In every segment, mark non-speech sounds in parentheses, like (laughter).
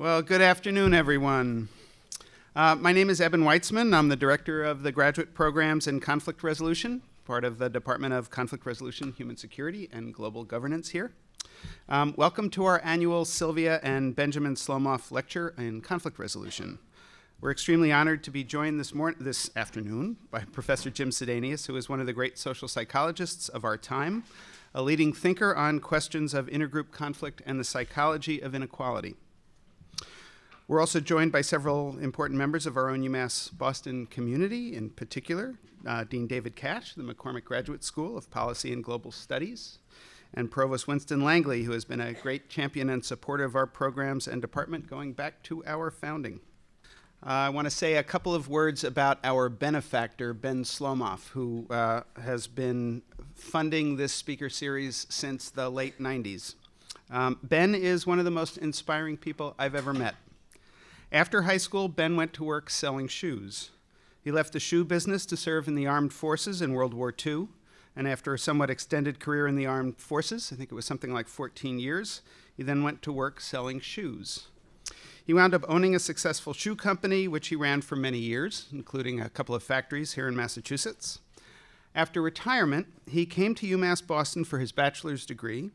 Well, good afternoon, everyone. Uh, my name is Eben Weitzman. I'm the director of the graduate programs in conflict resolution, part of the Department of Conflict Resolution, Human Security, and Global Governance here. Um, welcome to our annual Sylvia and Benjamin Slomoff Lecture in Conflict Resolution. We're extremely honored to be joined this, morning, this afternoon by (laughs) Professor Jim Sidanius, who is one of the great social psychologists of our time, a leading thinker on questions of intergroup conflict and the psychology of inequality. We're also joined by several important members of our own UMass Boston community, in particular, uh, Dean David Cash, the McCormack Graduate School of Policy and Global Studies, and Provost Winston Langley, who has been a great champion and supporter of our programs and department going back to our founding. Uh, I want to say a couple of words about our benefactor, Ben Slomoff, who uh, has been funding this speaker series since the late 90s. Um, ben is one of the most inspiring people I've ever met. After high school, Ben went to work selling shoes. He left the shoe business to serve in the armed forces in World War II, and after a somewhat extended career in the armed forces, I think it was something like 14 years, he then went to work selling shoes. He wound up owning a successful shoe company, which he ran for many years, including a couple of factories here in Massachusetts. After retirement, he came to UMass Boston for his bachelor's degree,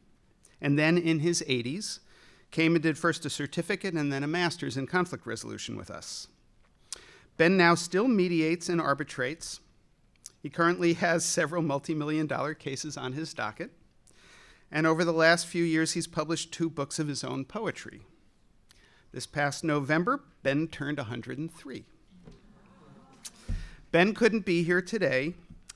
and then in his 80s, came and did first a certificate and then a master's in conflict resolution with us. Ben now still mediates and arbitrates. He currently has several multi million dollar cases on his docket. And over the last few years, he's published two books of his own poetry. This past November, Ben turned 103. Ben couldn't be here today,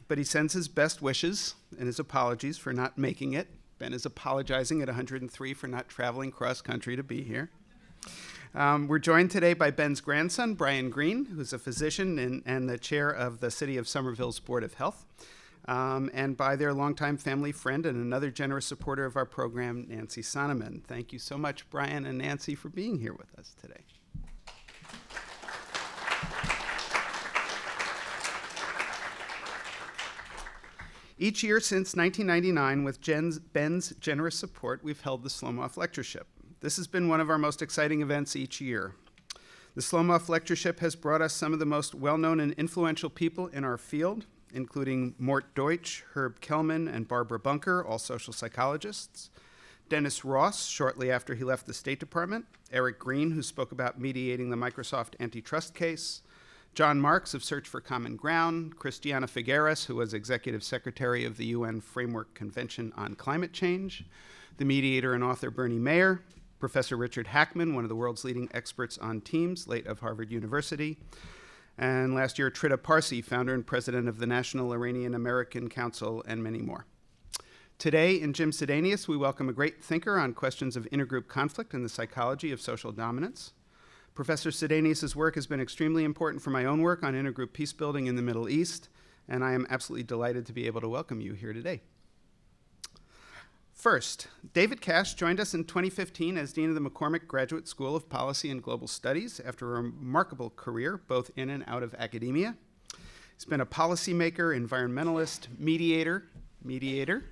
but he sends his best wishes and his apologies for not making it Ben is apologizing at 103 for not traveling cross country to be here. Um, we're joined today by Ben's grandson, Brian Green, who's a physician and, and the chair of the City of Somerville's Board of Health, um, and by their longtime family friend and another generous supporter of our program, Nancy Sonneman. Thank you so much, Brian and Nancy, for being here with us today. Each year since 1999, with Jen's, Ben's generous support, we've held the Slomoff Lectureship. This has been one of our most exciting events each year. The Slomoff Lectureship has brought us some of the most well known and influential people in our field, including Mort Deutsch, Herb Kelman, and Barbara Bunker, all social psychologists. Dennis Ross, shortly after he left the State Department. Eric Green, who spoke about mediating the Microsoft antitrust case. John Marks of Search for Common Ground, Christiana Figueres, who was Executive Secretary of the UN Framework Convention on Climate Change, the mediator and author Bernie Mayer, Professor Richard Hackman, one of the world's leading experts on teams, late of Harvard University, and last year Trita Parsi, founder and president of the National Iranian American Council, and many more. Today, in Jim Sidanius, we welcome a great thinker on questions of intergroup conflict and the psychology of social dominance. Professor Sidanius' work has been extremely important for my own work on intergroup peace building in the Middle East, and I am absolutely delighted to be able to welcome you here today. First, David Cash joined us in 2015 as Dean of the McCormack Graduate School of Policy and Global Studies after a remarkable career both in and out of academia. He's been a policymaker, environmentalist, mediator, mediator,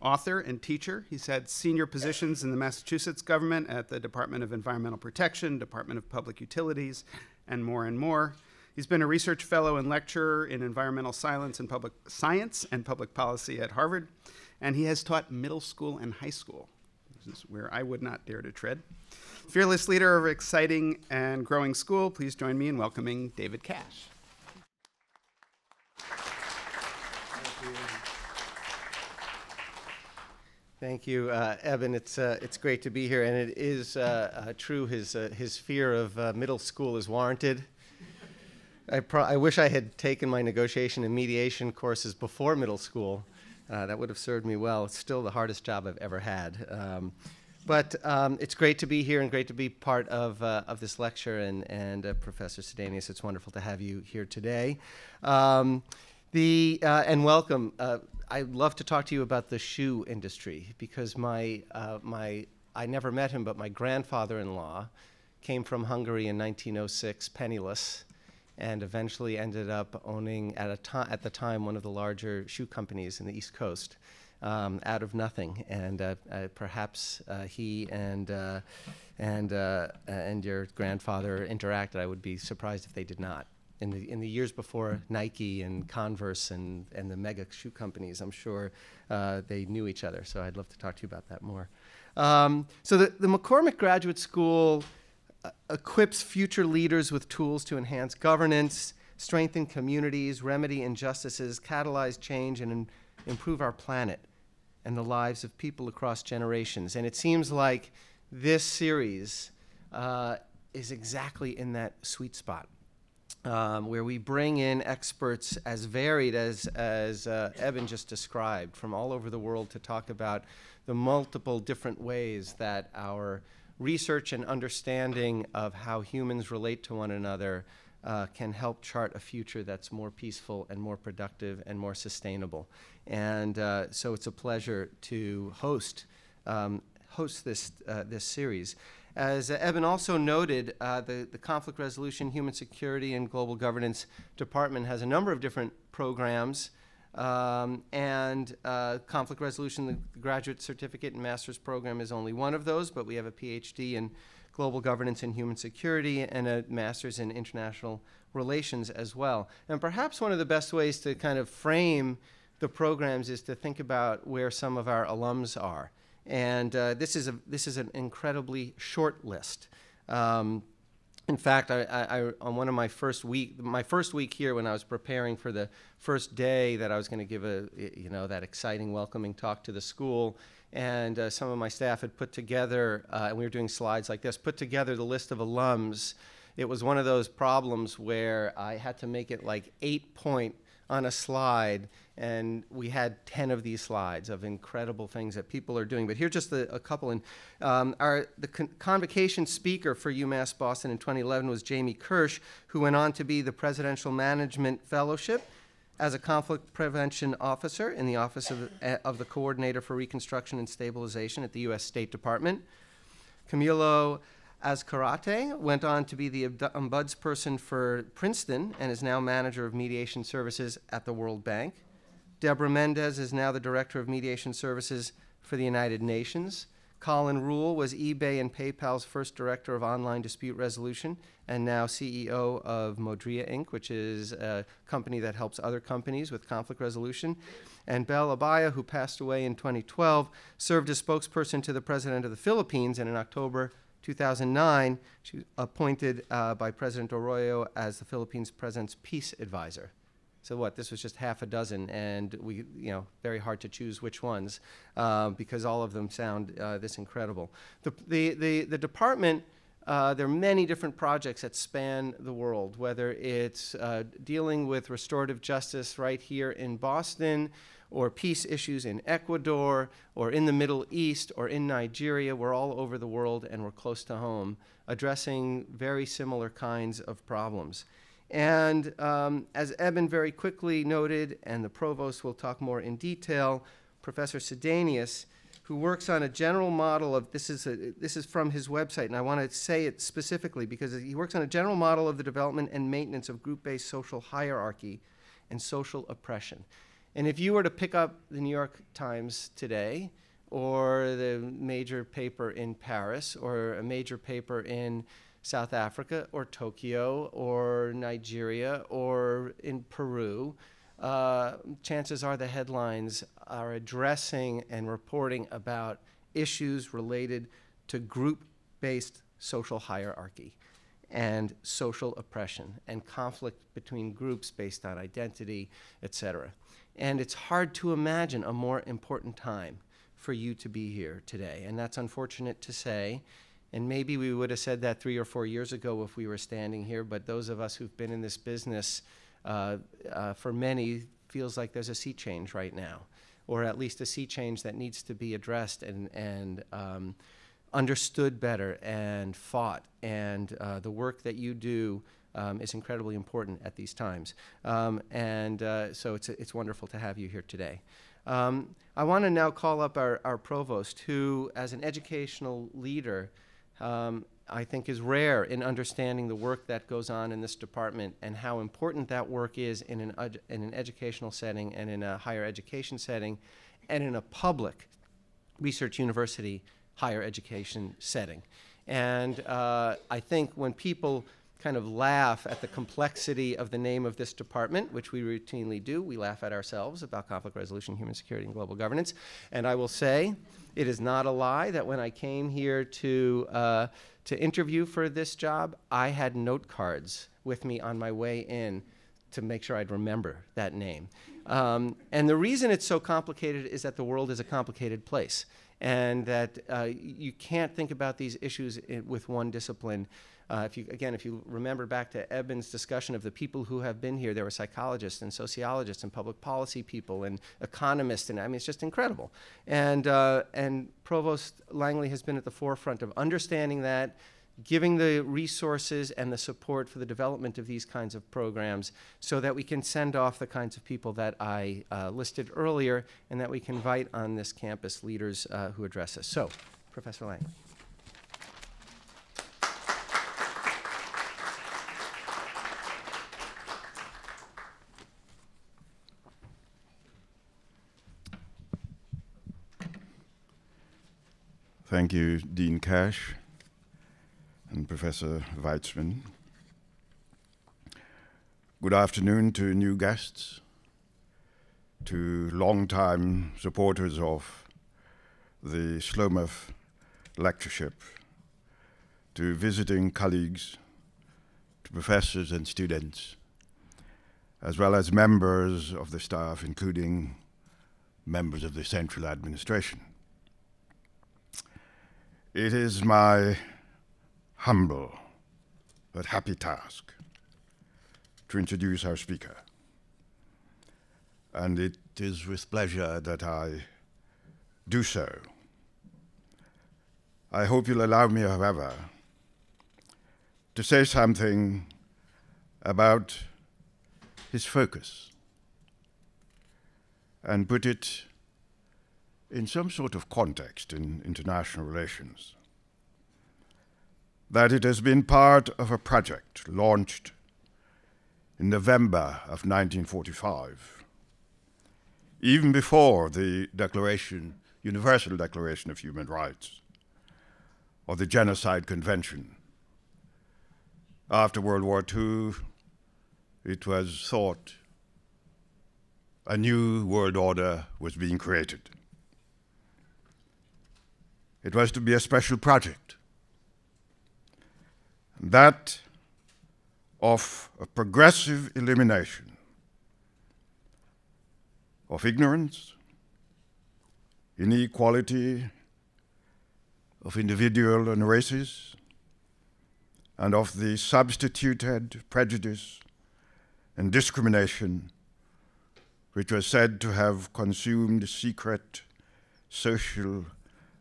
author and teacher. He's had senior positions in the Massachusetts government at the Department of Environmental Protection, Department of Public Utilities, and more and more. He's been a research fellow and lecturer in environmental science and public science and public policy at Harvard, and he has taught middle school and high school. This is where I would not dare to tread. Fearless leader of exciting and growing school, please join me in welcoming David Cash. Thank you, uh. It's uh, it's great to be here, and it is uh, uh true. His uh, his fear of uh, middle school is warranted. I, I wish I had taken my negotiation and mediation courses before middle school. that would have served me well. It's still the hardest job I've ever had. Um, but um, it's great to be here and great to be part of, of this lecture. And, and Professor Sidanius, it's wonderful to have you here today. Um, the, and welcome. I'd love to talk to you about the shoe industry because my, uh, my, I never met him, but my grandfather-in-law came from Hungary in 1906, penniless, and eventually ended up owning at, a at the time one of the larger shoe companies in the East Coast. um, out of nothing. And uh, uh, perhaps uh, he and uh, and uh, and your grandfather interacted. I would be surprised if they did not. In the in the years before Nike and Converse and and the mega shoe companies, I'm sure uh, they knew each other. So I'd love to talk to you about that more. Um, so the, the McCormack Graduate School uh, equips future leaders with tools to enhance governance, strengthen communities, remedy injustices, catalyze change, and in, improve our planet and the lives of people across generations. And it seems like this series uh, is exactly in that sweet spot. Um, where we bring in experts as varied as, as uh, Eben just described from all over the world to talk about the multiple different ways that our research and understanding of how humans relate to one another uh, can help chart a future that's more peaceful and more productive and more sustainable. And uh, so it's a pleasure to host um, host this uh, this series. As Eben also noted, uh, the, the Conflict Resolution, Human Security, and Global Governance Department has a number of different programs um, and uh, conflict resolution, the graduate certificate and master's program is only one of those, but we have a PhD in global governance and human security and a master's in international relations as well. And perhaps one of the best ways to kind of frame the programs is to think about where some of our alums are. And uh, this, is a, this is an incredibly short list. Um, in fact, I, I, on one of my first week, my first week here, when I was preparing for the first day that I was going to give a, you know, that exciting welcoming talk to the school, and uh, some of my staff had put together, uh, and we were doing slides like this, put together the list of alums. It was one of those problems where I had to make it like eight point on a slide, and we had 10 of these slides of incredible things that people are doing. But here's just a, a couple. And um, our, the con- convocation speaker for UMass Boston in 2011 was Jamie Kirsch, who went on to be the Presidential Management Fellowship as a conflict prevention officer in the Office of, uh, of the Coordinator for Reconstruction and Stabilization at the U.S. State Department. Camilo Azcarate went on to be the ombudsperson for Princeton and is now manager of mediation services at the World Bank. Deborah Mendez is now the director of mediation services for the United Nations. Colin Rule was eBay and PayPal's first director of online dispute resolution and now CEO of Modria Inc., which is a company that helps other companies with conflict resolution. And Belle Abaya, who passed away in 2012, served as spokesperson to the president of the Philippines, and in October 2009, she was appointed uh, by President Arroyo as the Philippines president's peace advisor. So what? This was just half a dozen, and we, you know, very hard to choose which ones uh, because all of them sound uh, this incredible. The the the, the department. Uh, there are many different projects that span the world, whether it's uh, dealing with restorative justice right here in Boston, or peace issues in Ecuador or in the Middle East or in Nigeria. We're all over the world and we're close to home, addressing very similar kinds of problems. And um, as Eben very quickly noted, and the provost will talk more in detail, Professor Sidanius, who works on a general model of this is a, this is from his website, and I want to say it specifically because he works on a general model of the development and maintenance of group-based social hierarchy and social oppression. And if you were to pick up the New York Times today, or the major paper in Paris, or a major paper in South Africa, or Tokyo, or Nigeria, or in Peru, uh, chances are the headlines are addressing and reporting about issues related to group based social hierarchy and social oppression and conflict between groups based on identity, et cetera. And it's hard to imagine a more important time for you to be here today. And that's unfortunate to say. And maybe we would have said that three or four years ago if we were standing here, but those of us who've been in this business uh, uh, for many feels like there's a sea change right now, or at least a sea change that needs to be addressed and, and um, understood better and fought. And uh, the work that you do um, is incredibly important at these times. Um, and uh, so it's, it's wonderful to have you here today. Um, I want to now call up our, our provost, who, as an educational leader, um, I think, is rare in understanding the work that goes on in this department and how important that work is in an, in an educational setting and in a higher education setting and in a public research university higher education setting. And uh, I think when people kind of laugh at the complexity of the name of this department, which we routinely do. We laugh at ourselves about conflict resolution, human security, and global governance. And I will say, it is not a lie that when I came here to, uh, to interview for this job, I had note cards with me on my way in to make sure I'd remember that name. Um, and the reason it's so complicated is that the world is a complicated place, and that uh, you can't think about these issues in, with one discipline. Uh, if you, again, if you remember back to Eben's discussion of the people who have been here, there were psychologists and sociologists and public policy people and economists, and I mean, it's just incredible. And, uh, and Provost Langley has been at the forefront of understanding that, giving the resources and the support for the development of these kinds of programs so that we can send off the kinds of people that I uh, listed earlier and that we can invite on this campus leaders uh, who address us. So, Professor Langley. Thank you, Dean Cash and Professor Weitzman. Good afternoon to new guests, to long-time supporters of the Slomoff Lectureship, to visiting colleagues, to professors and students, as well as members of the staff, including members of the central administration. It is my humble but happy task to introduce our speaker. And it is with pleasure that I do so. I hope you'll allow me, however, to say something about his focus and put it in some sort of context in international relations. That it has been part of a project launched in November of 1945, even before the Declaration, Universal Declaration of Human Rights, or the Genocide Convention. After World War II, it was thought a new world order was being created. It was to be a special project. That of a progressive elimination of ignorance, inequality of individual and races, and of the substituted prejudice and discrimination which was said to have consumed secret social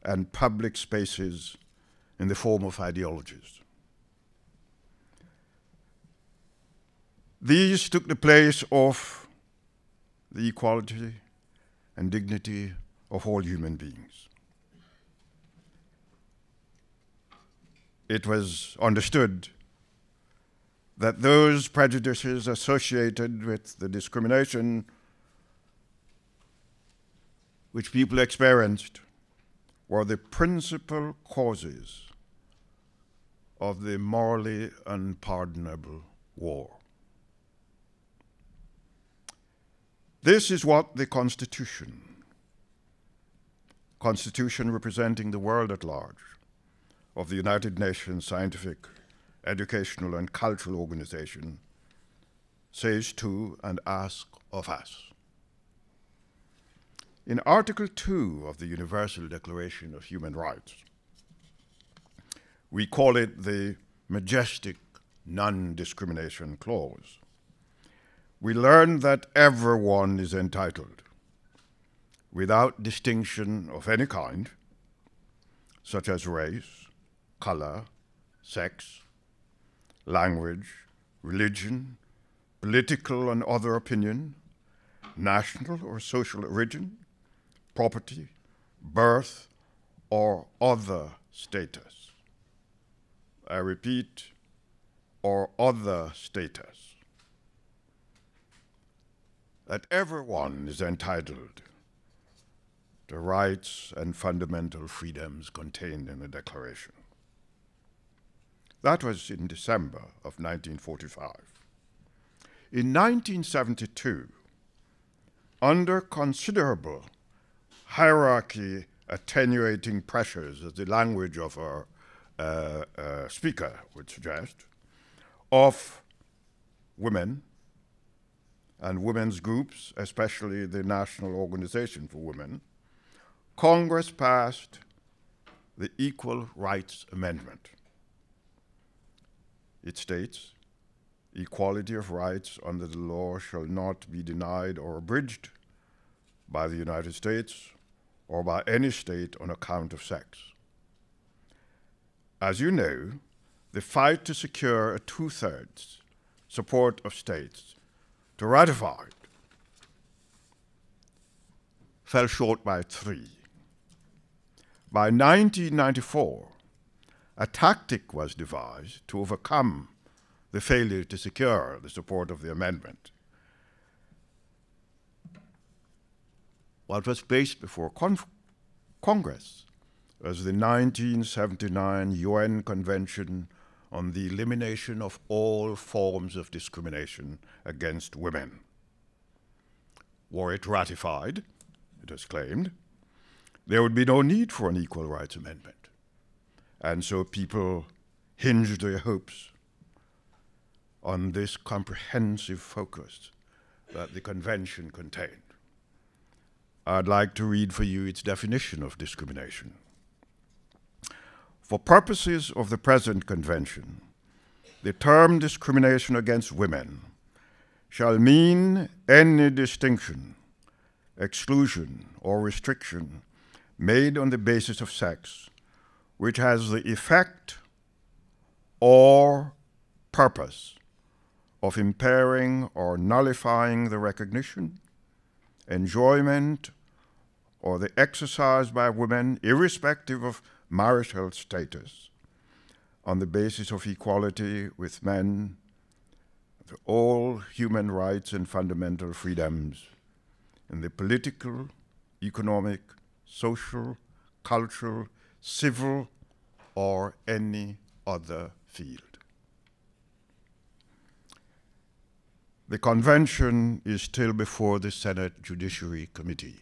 and public spaces in the form of ideologies. These took the place of the equality and dignity of all human beings. It was understood that those prejudices associated with the discrimination which people experienced were the principal causes of the morally unpardonable war. This is what the Constitution, Constitution representing the world at large, of the United Nations Scientific, Educational and Cultural Organization says to and asks of us. In Article 2 of the Universal Declaration of Human Rights, we call it the majestic non discrimination clause. We learn that everyone is entitled, without distinction of any kind, such as race, color, sex, language, religion, political and other opinion, national or social origin, property, birth, or other status. I repeat, or other status, that everyone is entitled to rights and fundamental freedoms contained in the Declaration. That was in December of 1945. In 1972, under considerable hierarchy attenuating pressures, as the language of our uh, uh, speaker would suggest, of women and women's groups, especially the National Organization for Women, Congress passed the Equal Rights Amendment. It states, equality of rights under the law shall not be denied or abridged by the United States or by any state on account of sex. As you know, the fight to secure a two thirds support of states to ratify it fell short by three. By 1994, a tactic was devised to overcome the failure to secure the support of the amendment. What was placed before Congress was the 1979 UN Convention on the Elimination of All Forms of Discrimination Against Women. Were it ratified, it was claimed, there would be no need for an equal rights amendment. And so people hinged their hopes on this comprehensive focus that the convention contained. I'd like to read for you its definition of discrimination. For purposes of the present convention, the term discrimination against women shall mean any distinction, exclusion, or restriction made on the basis of sex, which has the effect or purpose of impairing or nullifying the recognition, enjoyment, or the exercise by women, irrespective of marital status, on the basis of equality with men, all human rights and fundamental freedoms in the political, economic, social, cultural, civil, or any other field. The convention is still before the Senate Judiciary Committee.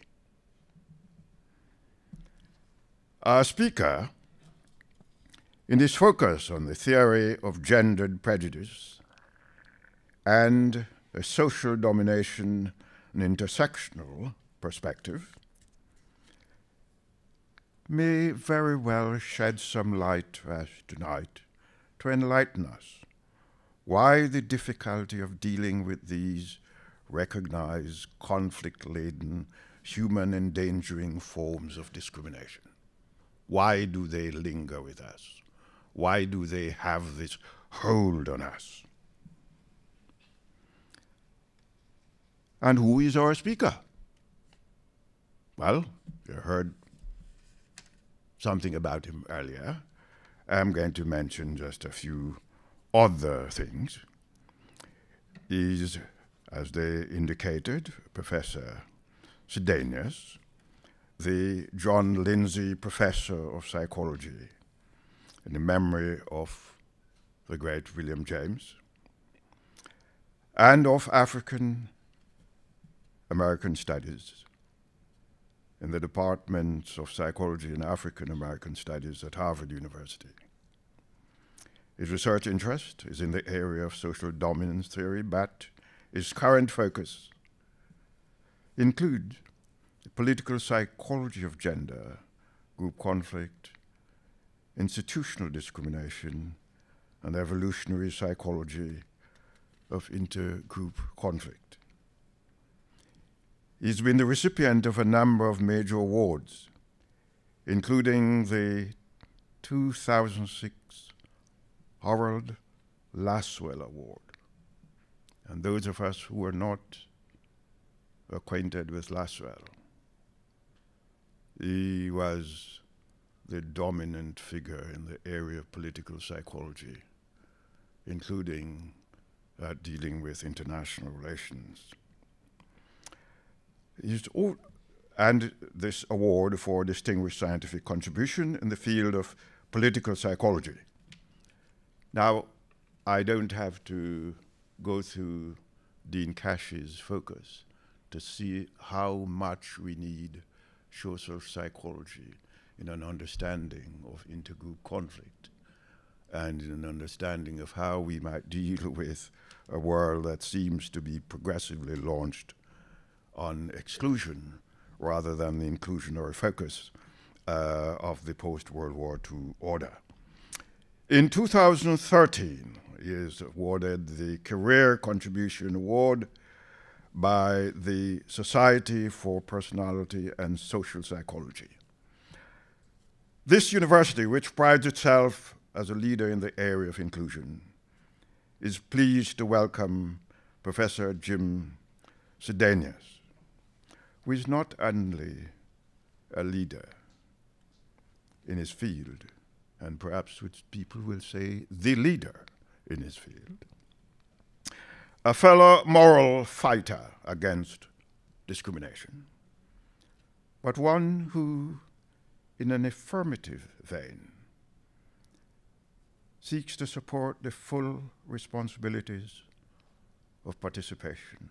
Our speaker, in his focus on the theory of gendered prejudice and a social domination and intersectional perspective, may very well shed some light as tonight to enlighten us why the difficulty of dealing with these recognized conflict laden, human endangering forms of discrimination? Why do they linger with us? Why do they have this hold on us? And who is our speaker? Well, you heard something about him earlier. I'm going to mention just a few other things. is, as they indicated, Professor Sidanius, the John Lindsley Professor of Psychology in the memory of the great William James, and of African American Studies in the Department of Psychology and African American Studies at Harvard University. His research interest is in the area of social dominance theory, but his current focus includes the political psychology of gender, group conflict, institutional discrimination, and the evolutionary psychology of intergroup conflict. He's been the recipient of a number of major awards, including the 2006 Harold Lasswell Award. And those of us who are not acquainted with Lasswell, he was the dominant figure in the area of political psychology, including uh, dealing with international relations. And this award for distinguished scientific contribution in the field of political psychology. Now, I don't have to go through Dean Cash's focus to see how much we need social psychology in an understanding of intergroup conflict and in an understanding of how we might deal (laughs) with a world that seems to be progressively launched on exclusion rather than the inclusionary focus uh, of the post World War II order. In 2013, he is awarded the Career Contribution Award by the Society for Personality and Social Psychology. This university, which prides itself as a leader in the area of inclusion, is pleased to welcome Professor Jim Sidanius, who is not only a leader in his field, and perhaps which people will say the leader in his field, a fellow moral fighter against discrimination, but one who, in an affirmative vein, seeks to support the full responsibilities of participation,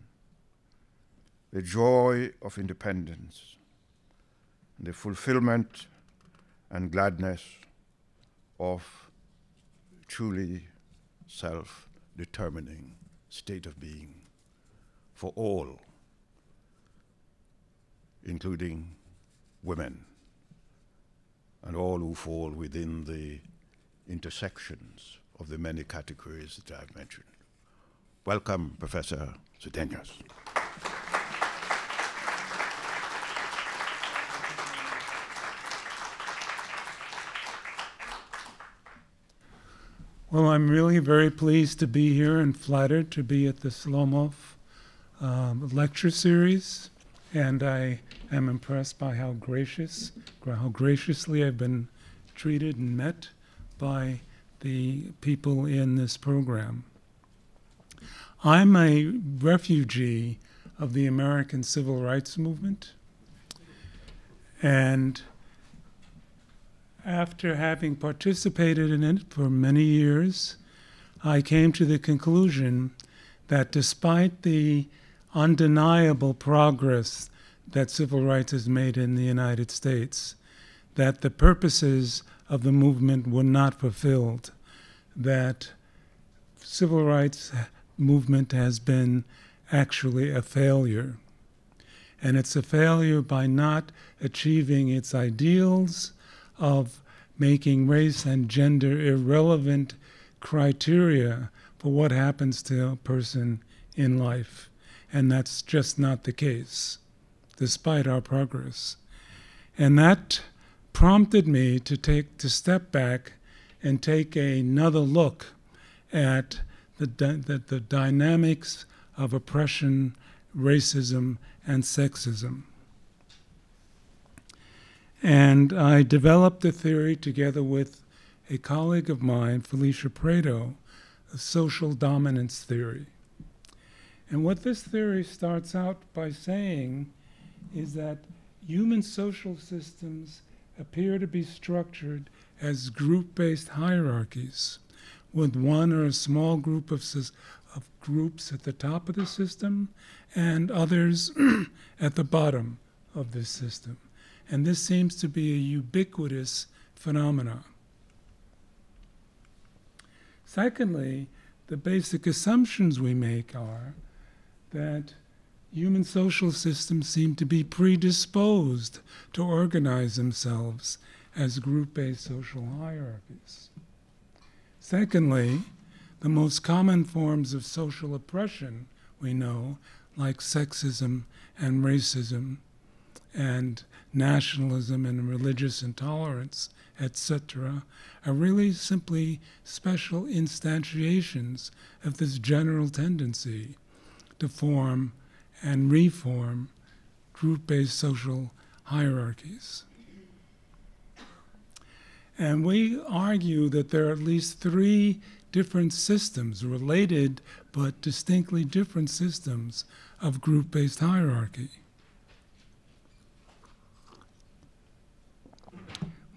the joy of independence, the fulfillment and gladness of truly self determining state of being for all, including women and all who fall within the intersections of the many categories that I've mentioned. Welcome, Professor Sidanius. Well, I'm really very pleased to be here and flattered to be at the Slomoff um, lecture series, and I am impressed by how gracious, how graciously I've been treated and met by the people in this program. I'm a refugee of the American Civil Rights Movement, and after having participated in it for many years, I came to the conclusion that despite the undeniable progress that civil rights has made in the United States, that the purposes of the movement were not fulfilled, that civil rights movement has been actually a failure. And it's a failure by not achieving its ideals of making race and gender irrelevant criteria for what happens to a person in life. And that's just not the case, despite our progress. And that prompted me to take to step back and take another look at the, the, the dynamics of oppression, racism, and sexism. And I developed the theory together with a colleague of mine, Felicia Pratto, the social dominance theory. And what this theory starts out by saying is that human social systems appear to be structured as group based hierarchies, with one or a small group of, of groups at the top of the system and others (clears throat) at the bottom of this system and this seems to be a ubiquitous phenomenon. Secondly, the basic assumptions we make are that human social systems seem to be predisposed to organize themselves as group based social hierarchies. Secondly, the most common forms of social oppression we know, like sexism and racism and nationalism and religious intolerance, etc., are really simply special instantiations of this general tendency to form and reform group based social hierarchies. And we argue that there are at least three different systems, related but distinctly different systems of group based hierarchy.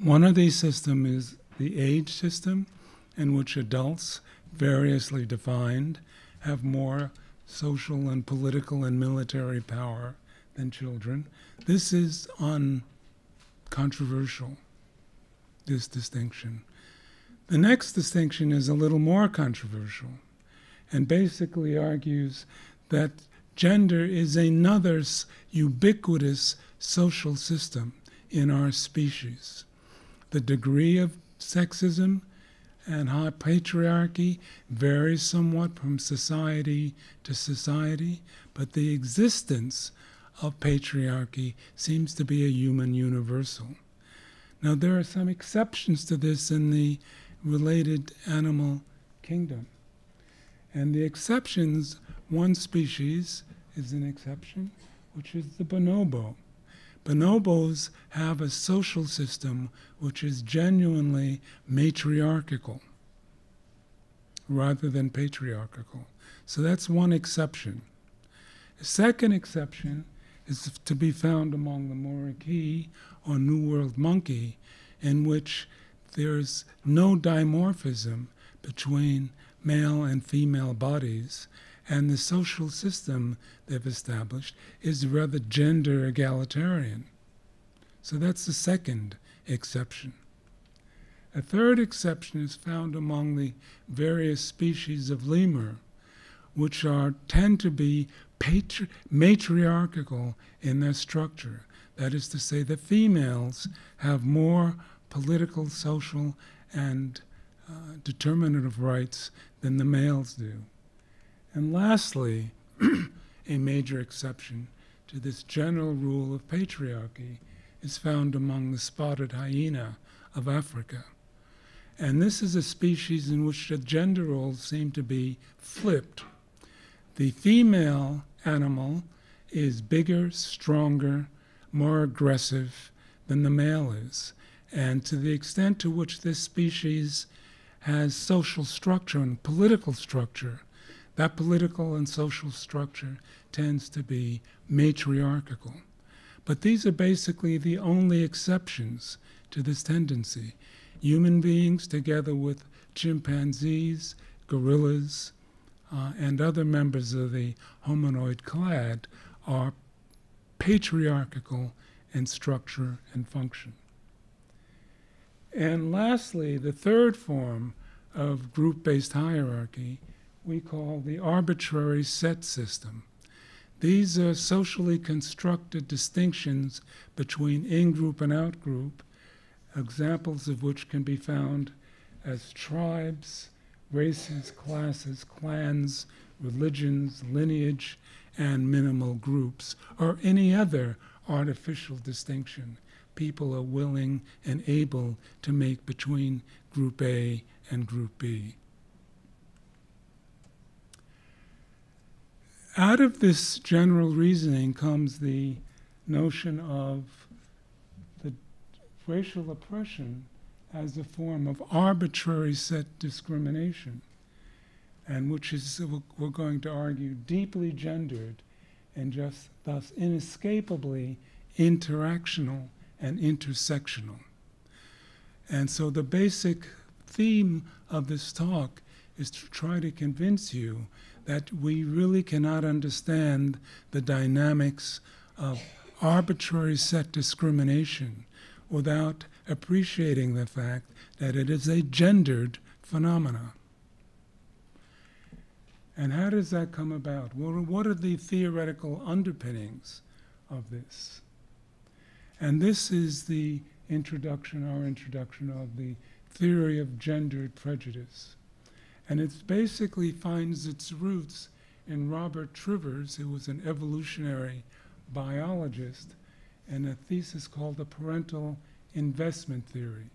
One of these systems is the age system, in which adults, variously defined, have more social and political and military power than children. This is uncontroversial, this distinction. The next distinction is a little more controversial and basically argues that gender is another ubiquitous social system in our species. The degree of sexism and high patriarchy varies somewhat from society to society, but the existence of patriarchy seems to be a human universal. Now, there are some exceptions to this in the related animal kingdom. And the exceptions, one species is an exception, which is the bonobo. Bonobos have a social system which is genuinely matriarchal rather than patriarchal. So that's one exception. A second exception is to be found among the muriqui or New World monkey, in which there's no dimorphism between male and female bodies, and the social system they've established is rather gender egalitarian. So that's the second exception. A third exception is found among the various species of lemur, which are tend to be patri- matriarchal in their structure. That is to say, the females have more political, social, and uh, determinative rights than the males do. And lastly, (clears throat) a major exception to this general rule of patriarchy is found among the spotted hyena of Africa. And this is a species in which the gender roles seem to be flipped. The female animal is bigger, stronger, more aggressive than the male is. And to the extent to which this species has social structure and political structure, that political and social structure tends to be matriarchal. But these are basically the only exceptions to this tendency. Human beings, together with chimpanzees, gorillas, uh, and other members of the hominoid clade, are patriarchal in structure and function. And lastly, the third form of group based hierarchy we call the arbitrary set system. These are socially constructed distinctions between in group and out group, examples of which can be found as tribes, races, classes, clans, religions, lineage, and minimal groups, or any other artificial distinction people are willing and able to make between Group A and Group B. Out of this general reasoning comes the notion of the racial oppression as a form of arbitrary set discrimination, and which is, we're going to argue, deeply gendered and just thus inescapably interactional and intersectional. And so the basic theme of this talk is to try to convince you that we really cannot understand the dynamics of arbitrary set discrimination without appreciating the fact that it is a gendered phenomena. And how does that come about? Well, what are the theoretical underpinnings of this? And this is the introduction, our introduction of the theory of gendered prejudice. And it basically finds its roots in Robert Trivers, who was an evolutionary biologist, and a thesis called the parental investment theory.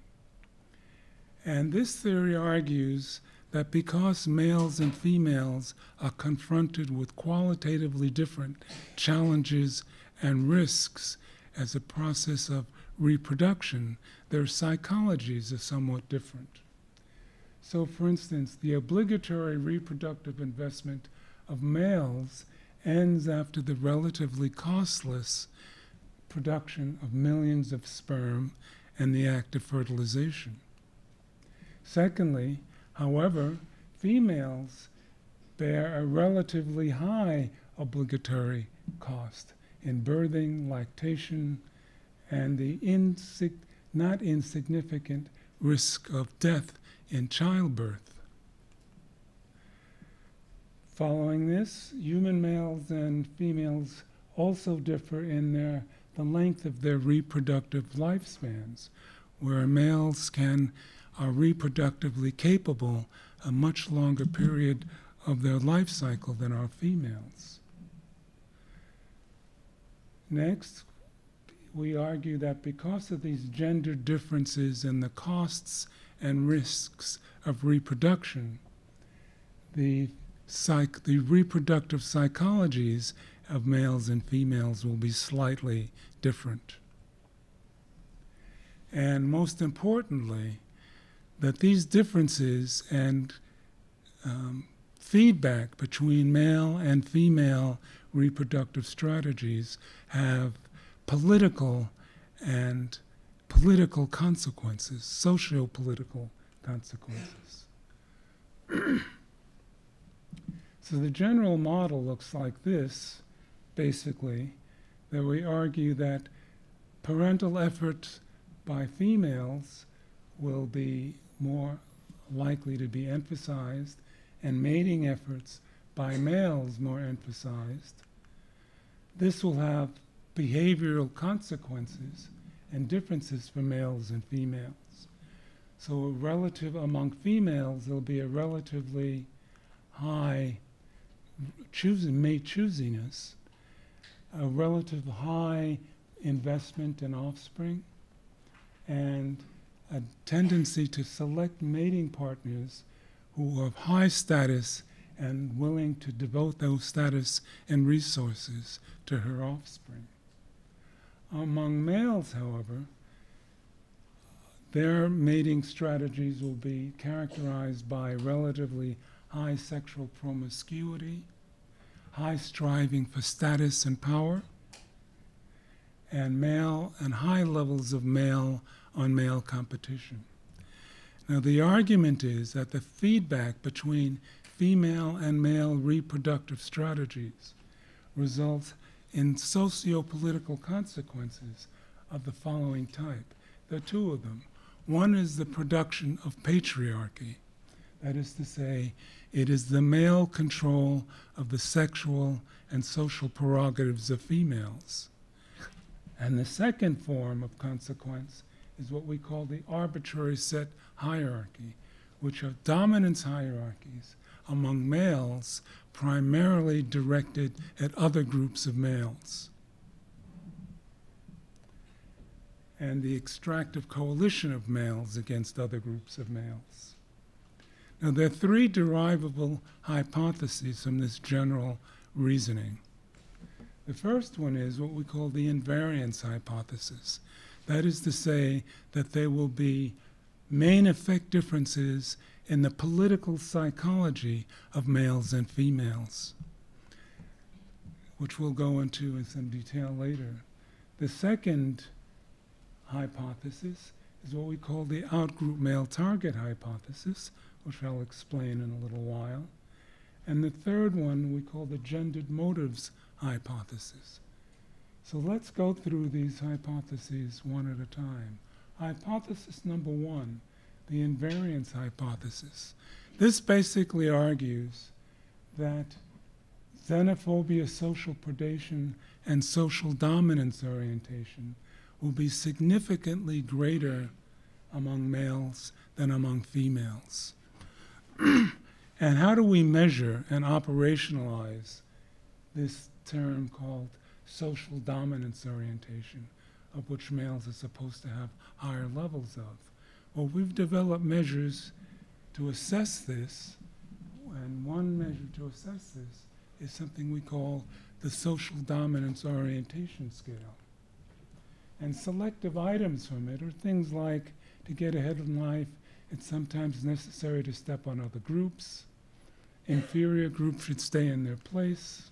And this theory argues that because males and females are confronted with qualitatively different challenges and risks as a process of reproduction, their psychologies are somewhat different. So, for instance, the obligatory reproductive investment of males ends after the relatively costless production of millions of sperm and the act of fertilization. Secondly, however, females bear a relatively high obligatory cost in birthing, lactation, and the not insignificant risk of death in childbirth. Following this, human males and females also differ in their the length of their reproductive lifespans, where males can are reproductively capable a much longer period of their life cycle than our females. Next, we argue that because of these gender differences in the costs and risks of reproduction, the, psych- the reproductive psychologies of males and females will be slightly different. And most importantly, that these differences and um, feedback between male and female reproductive strategies have political and political consequences, socio political consequences. (clears throat) so the general model looks like this basically, that we argue that parental efforts by females will be more likely to be emphasized and mating efforts by males more emphasized. This will have behavioral consequences and differences for males and females. So, a relative among females, there'll be a relatively high choosing mate choosiness, a relative high investment in offspring, and a tendency to select mating partners who are of high status and willing to devote those status and resources to her offspring. Among males, however, their mating strategies will be characterized by relatively high sexual promiscuity, high striving for status and power, and male and high levels of male on male competition. Now, the argument is that the feedback between female and male reproductive strategies results in socio political consequences of the following type. There are two of them. One is the production of patriarchy, that is to say, it is the male control of the sexual and social prerogatives of females. And the second form of consequence is what we call the arbitrary set hierarchy, which are dominance hierarchies among males primarily directed at other groups of males. And the extractive coalition of males against other groups of males. Now, there are three derivable hypotheses from this general reasoning. The first one is what we call the invariance hypothesis. That is to say, that there will be main effect differences in the political psychology of males and females, which we'll go into in some detail later. The second hypothesis is what we call the outgroup male target hypothesis, which I'll explain in a little while. And the third one we call the gendered motives hypothesis. So let's go through these hypotheses one at a time. Hypothesis number one, the invariance hypothesis. This basically argues that xenophobia, social predation, and social dominance orientation will be significantly greater among males than among females. (clears throat) and how do we measure and operationalize this term called social dominance orientation, of which males are supposed to have higher levels of? Well, we've developed measures to assess this, and one measure to assess this is something we call the social dominance orientation scale. And selective items from it are things like to get ahead in life, it's sometimes necessary to step on other groups. Inferior groups should stay in their place.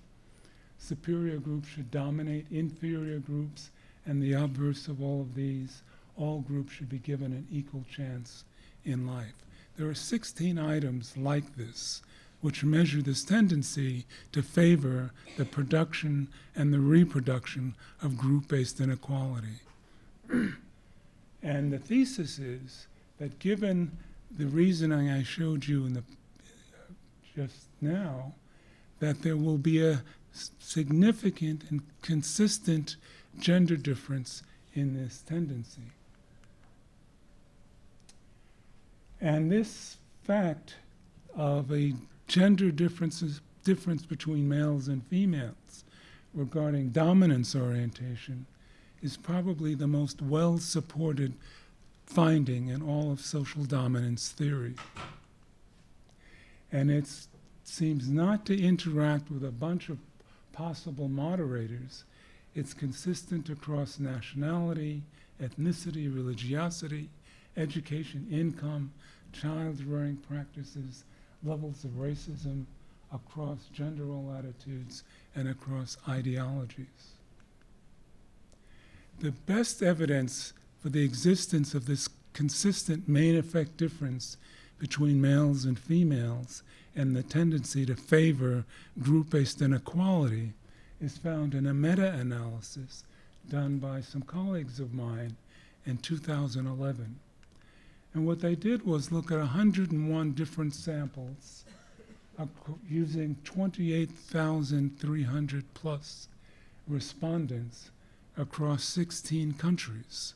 Superior groups should dominate inferior groups. And the obverse of all of these, all groups should be given an equal chance in life. There are 16 items like this which measure this tendency to favor the production and the reproduction of group based inequality. (clears throat) and the thesis is that given the reasoning I showed you in the uh, just now, that there will be a significant and consistent gender difference in this tendency. And this fact of a gender differences, difference between males and females regarding dominance orientation is probably the most well supported finding in all of social dominance theory. And it seems not to interact with a bunch of possible moderators. It's consistent across nationality, ethnicity, religiosity, education, income, child rearing practices, levels of racism across genderal attitudes and across ideologies. The best evidence for the existence of this consistent main effect difference between males and females and the tendency to favor group based inequality is found in a meta analysis done by some colleagues of mine in 2011. And what they did was look at 101 different samples uh, using 28,300 plus respondents across 16 countries.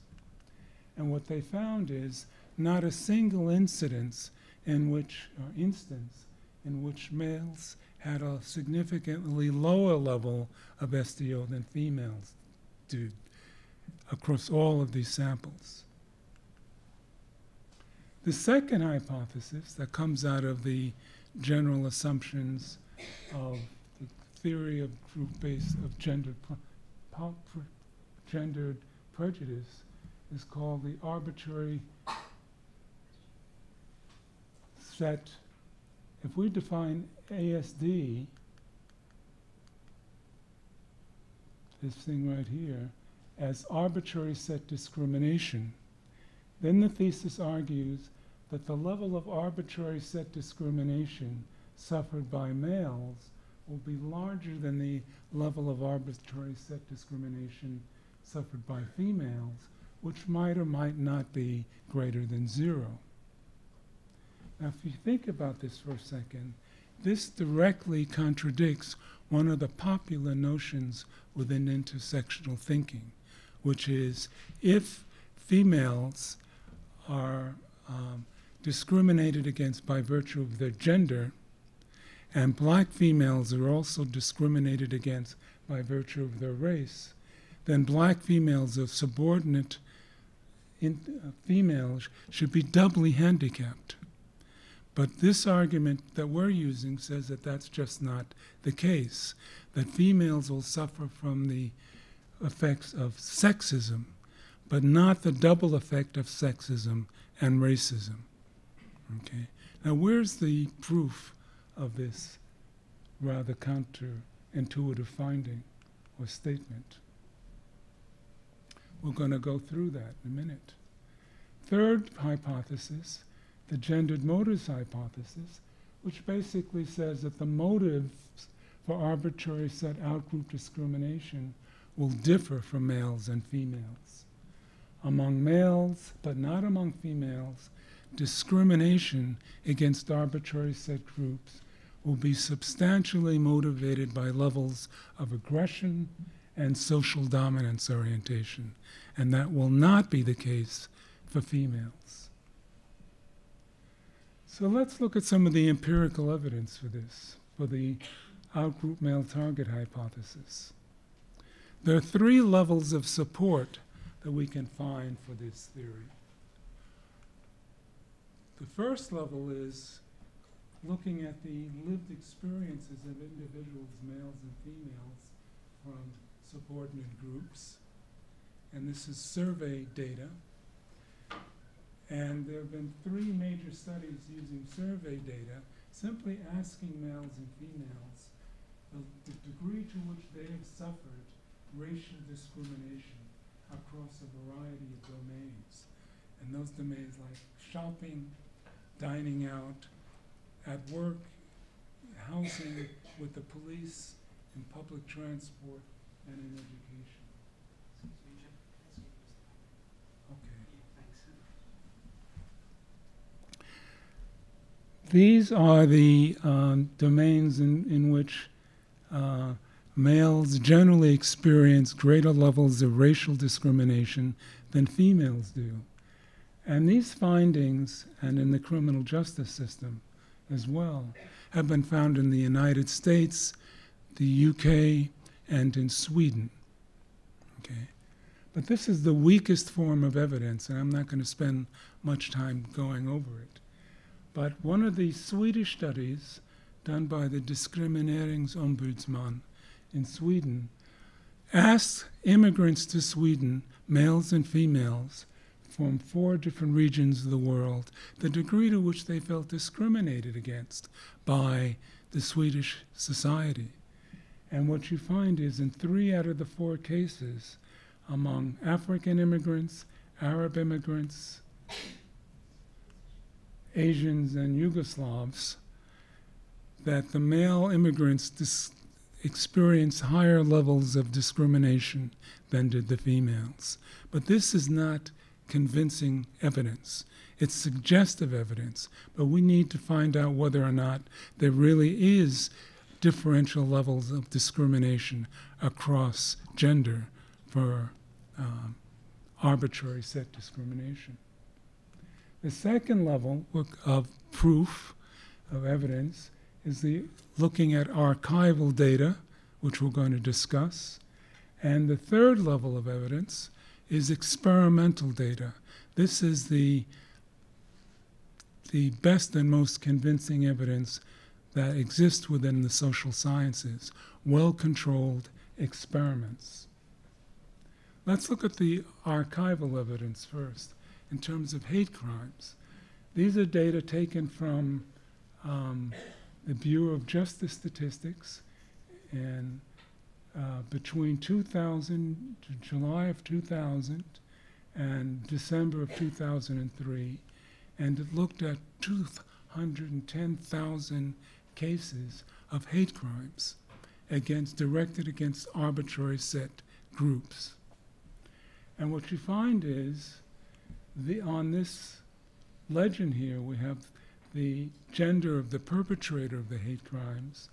And what they found is not a single incidence in which, or instance, in which males had a significantly lower level of SDO than females do across all of these samples. The second hypothesis that comes out of the general assumptions of the theory of group-based of gendered, gendered prejudice is called the arbitrary set. If we define ASD, this thing right here, as arbitrary set discrimination, then the thesis argues that the level of arbitrary set discrimination suffered by males will be larger than the level of arbitrary set discrimination suffered by females, which might or might not be greater than zero. Now, if you think about this for a second, this directly contradicts one of the popular notions within intersectional thinking, which is if females are um, discriminated against by virtue of their gender, and black females are also discriminated against by virtue of their race, then black females of subordinate in, uh, females should be doubly handicapped. But this argument that we're using says that that's just not the case, that females will suffer from the effects of sexism, but not the double effect of sexism and racism. Okay. Now, where's the proof of this rather counterintuitive finding or statement? We're going to go through that in a minute. Third hypothesis, the gendered motives hypothesis, which basically says that the motives for arbitrary set outgroup discrimination will differ for males and females. Among males, but not among females, discrimination against arbitrary set groups will be substantially motivated by levels of aggression and social dominance orientation, and that will not be the case for females. So let's look at some of the empirical evidence for this, for the outgroup male target hypothesis. There are three levels of support that we can find for this theory. The first level is looking at the lived experiences of individuals, males and females, from subordinate groups. and this is survey data. And there have been three major studies using survey data, simply asking males and females the, the degree to which they have suffered racial discrimination across a variety of domains. And those domains like shopping, dining out, at work, housing, with the police, in public transport, and in education. Okay. These are the um, domains in, in which uh, males generally experience greater levels of racial discrimination than females do. And these findings, and in the criminal justice system as well, have been found in the United States, the UK, and in Sweden. Okay? But this is the weakest form of evidence, and I'm not going to spend much time going over it. But one of the Swedish studies done by the Diskrimineringsombudsman in Sweden asked immigrants to Sweden, males and females, from four different regions of the world, the degree to which they felt discriminated against by the Swedish society. And what you find is in three out of the four cases, among African immigrants, Arab immigrants, Asians, and Yugoslavs, that the male immigrants dis- experience higher levels of discrimination than did the females. But this is not convincing evidence. It's suggestive evidence, but we need to find out whether or not there really is differential levels of discrimination across gender for um, arbitrary set discrimination. The second level of proof of evidence is the looking at archival data, which we're going to discuss. And the third level of evidence is experimental data. This is the, the best and most convincing evidence that exists within the social sciences, well-controlled experiments. Let's look at the archival evidence first in terms of hate crimes. These are data taken from um, the Bureau of Justice Statistics, and uh, between 2000, July of 2000 and December of 2003, and it looked at 210,000 cases of hate crimes against directed against arbitrary set groups. And what you find is the, on this legend here, we have the gender of the perpetrator of the hate crimes,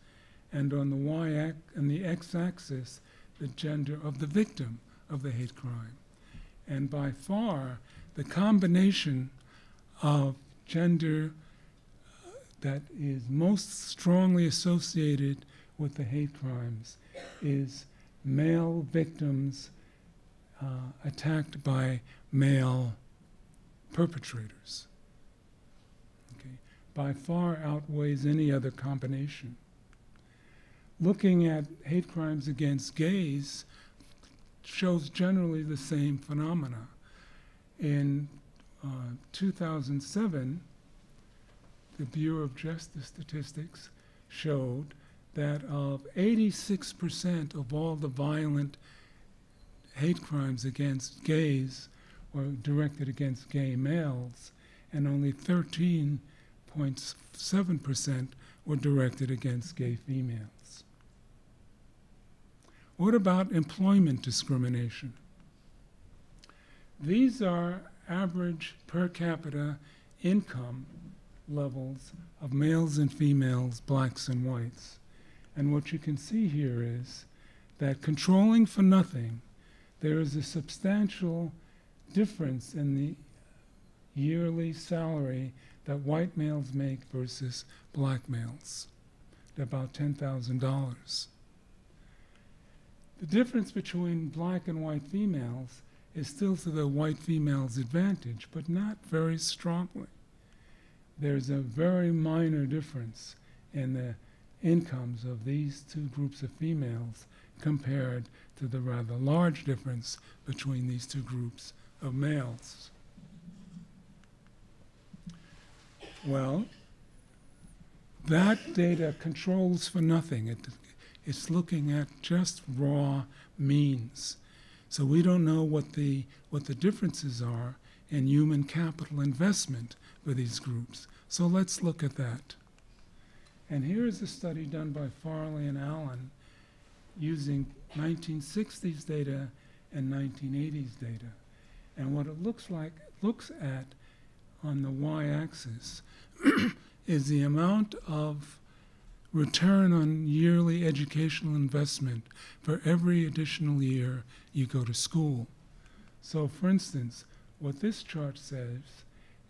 and on the y and the x-axis, the gender of the victim of the hate crime. And by far, the combination of gender uh, that is most strongly associated with the hate crimes is male victims uh, attacked by male perpetrators by far outweighs any other combination. Looking at hate crimes against gays shows generally the same phenomena. In uh, 2007, the Bureau of Justice Statistics showed that of 86% of all the violent hate crimes against gays were directed against gay males, and only 13 0.7% were directed against gay females. What about employment discrimination? These are average per capita income levels of males and females, blacks and whites. And what you can see here is that controlling for nothing, there is a substantial difference in the yearly salary that white males make versus black males. About $10,000. The difference between black and white females is still to the white female's advantage, but not very strongly. There's a very minor difference in the incomes of these two groups of females compared to the rather large difference between these two groups of males. Well, that data controls for nothing. It, it's looking at just raw means. So we don't know what the, what the differences are in human capital investment for these groups. So let's look at that. And here is a study done by Farley and Allen using 1960s data and 1980s data. And what it looks like, looks at on the y-axis (clears throat) is the amount of return on yearly educational investment for every additional year you go to school. So for instance, what this chart says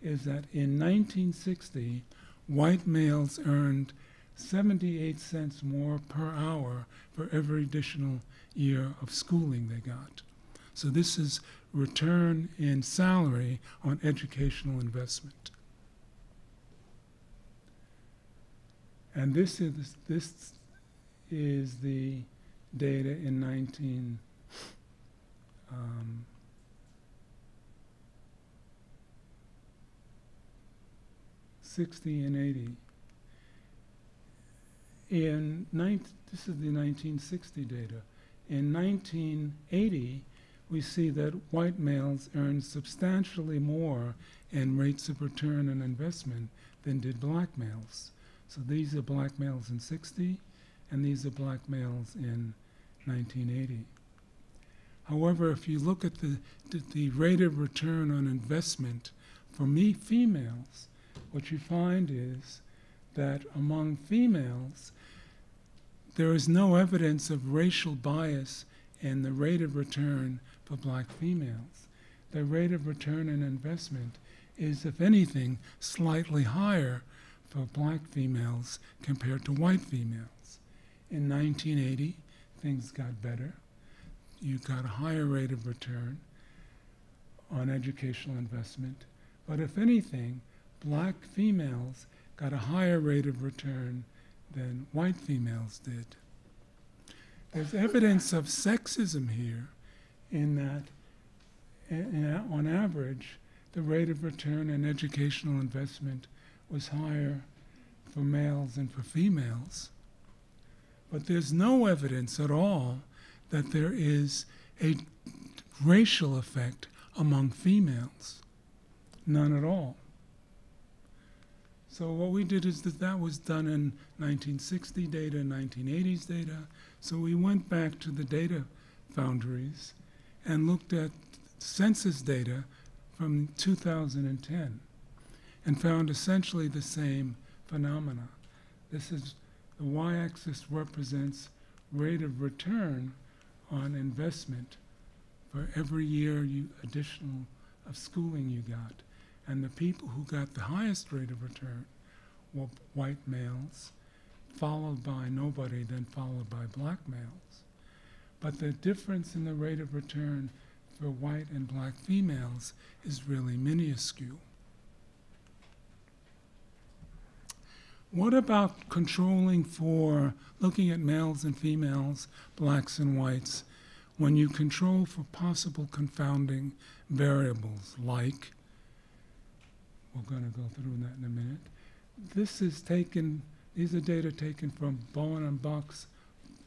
is that in 1960, white males earned 78 cents more per hour for every additional year of schooling they got. So this is return in salary on educational investment. And this is this is the data in 19 um, Sixty and eighty. In 19, this is the 1960 data. In 1980, we see that white males earned substantially more in rates of return on investment than did black males. So these are black males in 60, and these are black males in 1980. However, if you look at the, the, the rate of return on investment for me females, what you find is that among females, there is no evidence of racial bias in the rate of return for black females. The rate of return on investment is, if anything, slightly higher for black females compared to white females. In 1980, things got better. You got a higher rate of return on educational investment. But if anything, black females got a higher rate of return than white females did. There's evidence of sexism here in that, in, on average, the rate of return on educational investment was higher for males than for females. But there's no evidence at all that there is a racial effect among females. None at all. So what we did is that that was done in 1960 data, 1980s data. So we went back to the data foundries and looked at census data from 2010 and found essentially the same phenomena. This is the y-axis represents rate of return on investment for every year you additional of schooling you got. And the people who got the highest rate of return were white males, followed by nobody, then followed by black males. But the difference in the rate of return for white and black females is really minuscule. What about controlling for looking at males and females, blacks and whites, when you control for possible confounding variables like, we're going to go through that in a minute. This is taken, these are data taken from Bowen and Bok's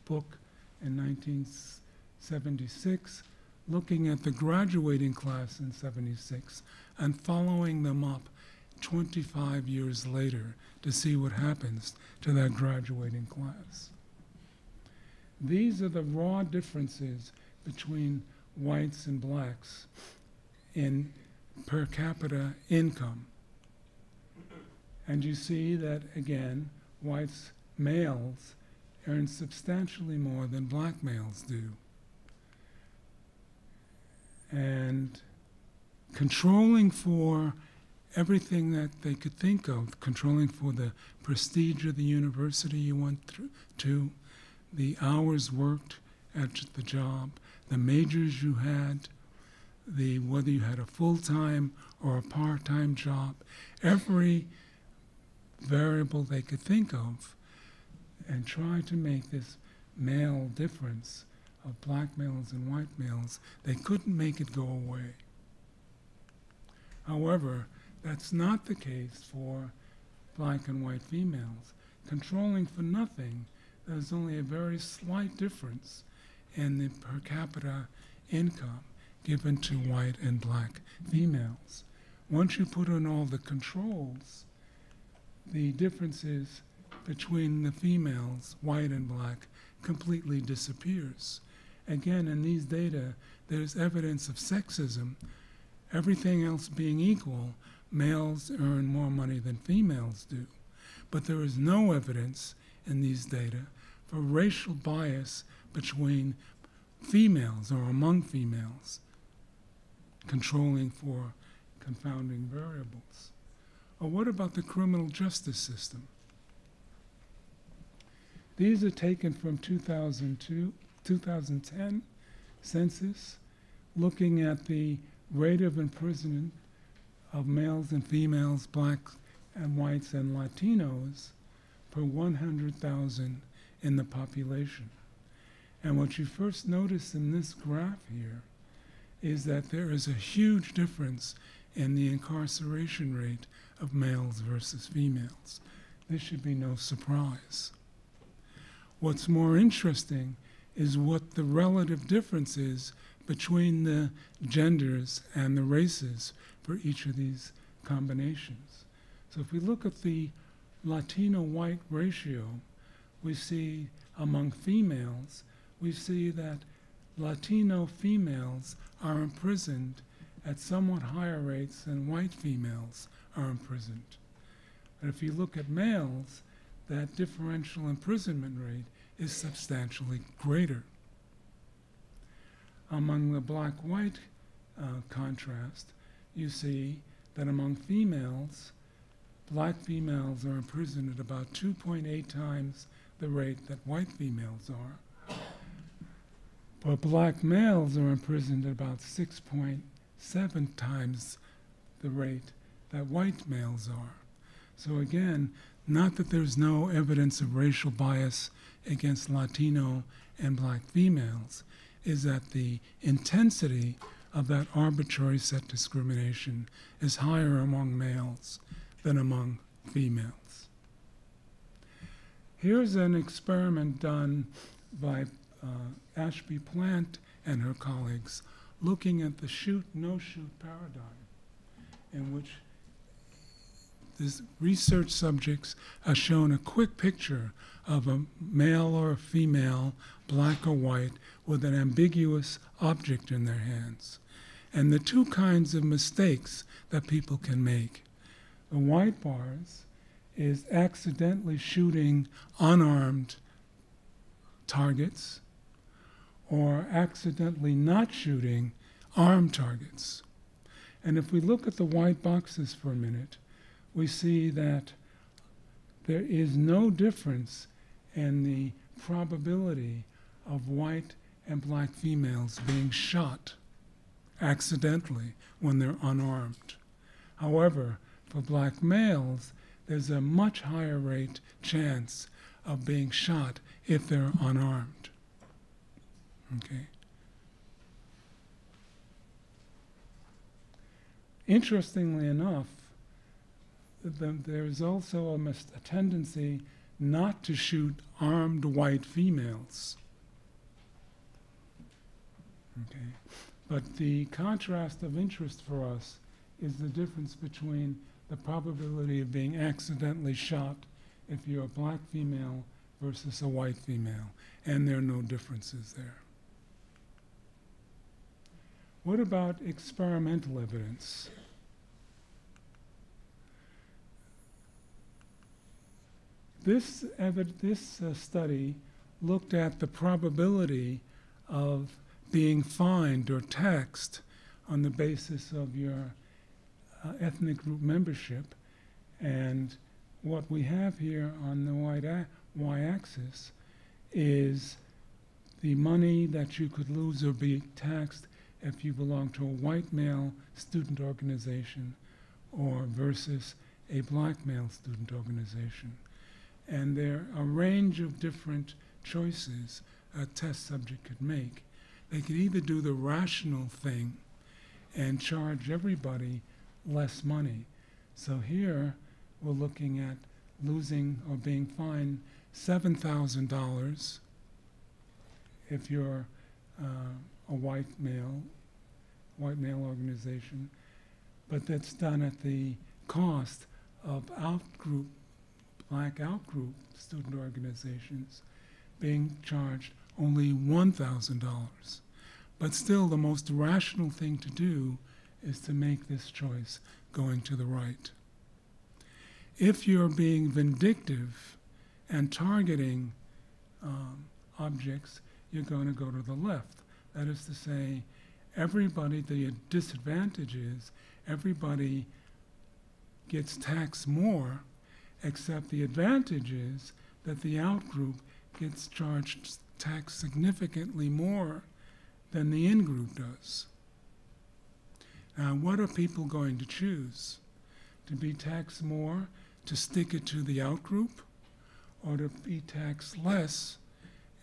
book in 1976, looking at the graduating class in 76 and following them up 25 years later to see what happens to that graduating class. These are the raw differences between whites and blacks in per capita income. And you see that, again, whites, males, earn substantially more than black males do. And controlling for everything that they could think of, controlling for the prestige of the university you went to, the hours worked at the job, the majors you had, the whether you had a full-time or a part-time job, every variable they could think of, and try to make this male difference of black males and white males, they couldn't make it go away. However, that's not the case for black and white females. Controlling for nothing, there's only a very slight difference in the per capita income given to white and black females. Once you put in all the controls, the difference differences between the females, white and black, completely disappears. Again, in these data, there's evidence of sexism. Everything else being equal, males earn more money than females do. But there is no evidence in these data for racial bias between females or among females, controlling for confounding variables. Or what about the criminal justice system? These are taken from 2002, 2010 census, looking at the rate of imprisonment of males and females, blacks and whites and Latinos per 100,000 in the population. And what you first notice in this graph here is that there is a huge difference in the incarceration rate of males versus females. This should be no surprise. What's more interesting is what the relative difference is between the genders and the races for each of these combinations. So if we look at the Latino white ratio, we see among females, we see that Latino females are imprisoned at somewhat higher rates than white females are imprisoned. But if you look at males, that differential imprisonment rate is substantially greater. Among the black white uh, contrast, you see that among females, black females are imprisoned at about 2.8 times the rate that white females are. But black males are imprisoned at about 6.7 times the rate that white males are. So again, not that there's no evidence of racial bias against Latino and black females, is that the intensity of that arbitrary set discrimination is higher among males than among females. Here's an experiment done by uh, Ashby Plant and her colleagues looking at the shoot no shoot paradigm, in which these research subjects are shown a quick picture of a male or a female, black or white, with an ambiguous object in their hands. And the two kinds of mistakes that people can make. The white bars is accidentally shooting unarmed targets or accidentally not shooting armed targets. And if we look at the white boxes for a minute, we see that there is no difference in the probability of white and black females being shot accidentally when they're unarmed. However, for black males, there's a much higher rate chance of being shot if they're unarmed. Okay. Interestingly enough, the, there is also a, a tendency not to shoot armed white females. Okay. But the contrast of interest for us is the difference between the probability of being accidentally shot if you're a black female versus a white female, and there are no differences there. What about experimental evidence? This, this uh, study looked at the probability of being fined or taxed on the basis of your uh, ethnic group membership. And what we have here on the y-axis is the money that you could lose or be taxed if you belong to a white male student organization or versus a black male student organization. And there are a range of different choices a test subject could make. They could either do the rational thing and charge everybody less money. So here we're looking at losing or being fined $7,000 if you're uh, a white male, white male organization, but that's done at the cost of out-group, black out-group student organizations being charged only $1,000. But still, the most rational thing to do is to make this choice going to the right. If you're being vindictive and targeting um, objects, you're going to go to the left. That is to say, everybody, the disadvantage is everybody gets taxed more, except the advantage is that the outgroup gets charged tax significantly more than the in-group does. Now, what are people going to choose? To be taxed more, to stick it to the outgroup, or to be taxed less